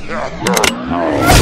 no, no.